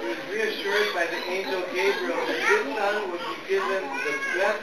She was reassured by the angel Gabriel that this son would be given the best